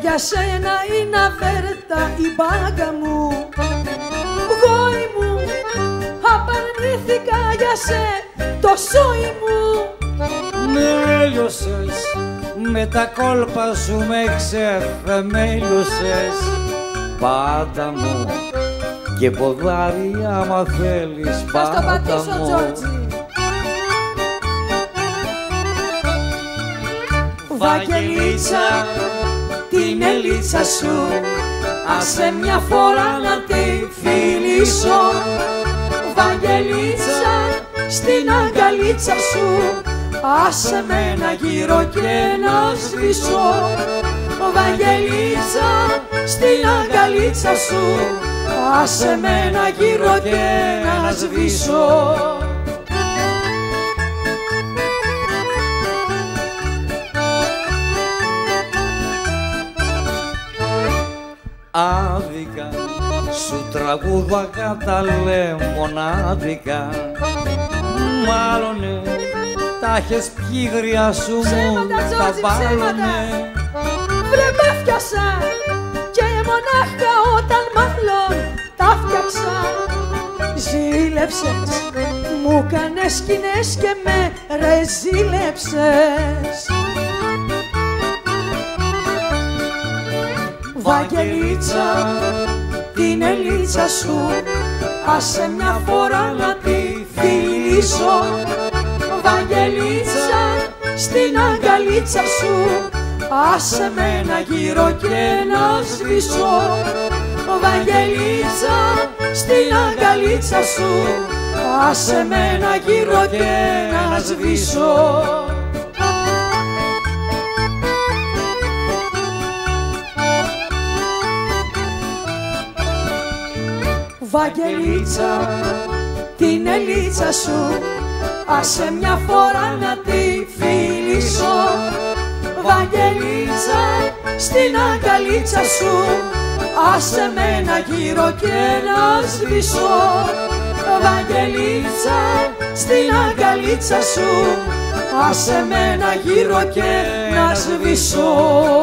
για σένα είναι αβέρτα η μπάγκα μου. Γόη μου, απαρνήθηκα για σε το σόι μου. Με έλειωσες, με τα κόλπα σου με ξεφεμέλειωσες Πάντα μου και ποδάρι άμα θέλεις Θα στο πάντα πατήσω μου. Τζόρτζι. Βαγγελίτσα, την ελίτσα σου. Άσε μια φορά να τη φιλήσω. Βαγγελίτσα, στην αγκαλίτσα σου. Άσε με να γύρω και να σβήσω. Βαγγελίτσα, στην αγκαλίτσα σου. Άσε με να γύρω και να σβήσω άδικα σου τραγούδαγα τα μονάδικα Μάλλονε τα έχεις πιει γριά σου μου Ψέματα, τα Τζόρτζι, ψέματα. βάλωνε Βρε με φτιάσα και μονάχα όταν μάλλον τα φτιάξα Ζήλεψες, μου κάνες σκηνές και με ρεζίλεψες Βαγγελίτσα, την ελίτσα σου άσε μια φορά να τη φιλήσω. Βαγγελίτσα, στην αγκαλίτσα σου άσε με να γύρω και να σβήσω. Βαγγελίτσα, στην αγκαλίτσα σου άσε με να γύρω και να σβήσω Βαγγελίτσα, την ελίτσα σου Άσε μια φορά να τη φιλήσω. Βαγγελίτσα, στην αγκαλίτσα σου Άσε με να γύρω και να σβήσω. Βαγγελίτσα, στην αγκαλίτσα σου Άσε με να γύρω και να σβήσω